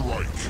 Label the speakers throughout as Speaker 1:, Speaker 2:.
Speaker 1: strike.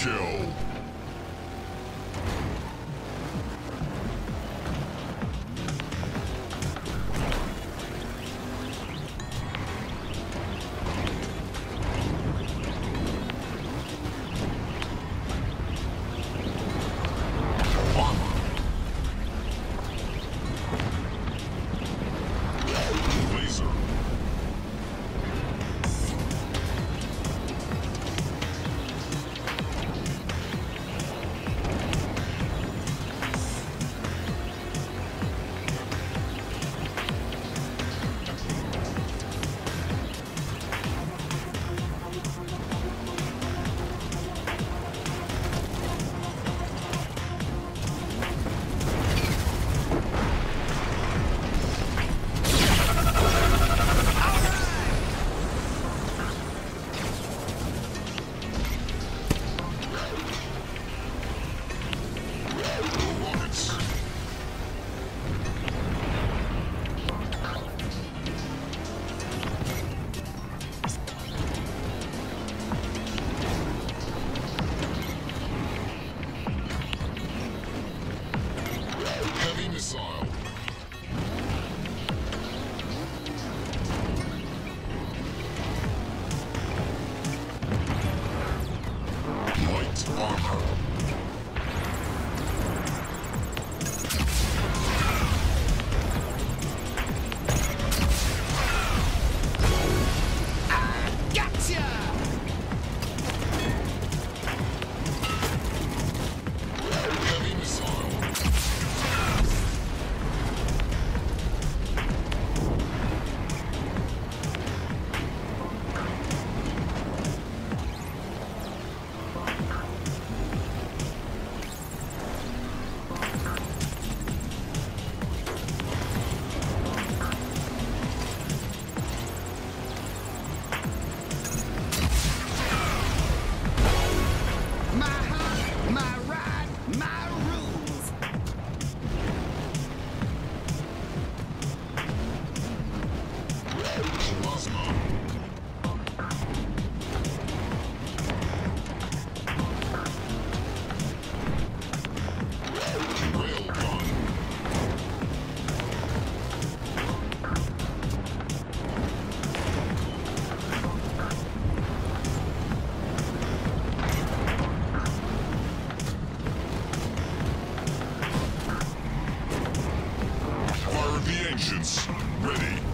Speaker 1: Kill. vengeance. Ready.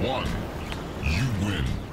Speaker 1: One. You win.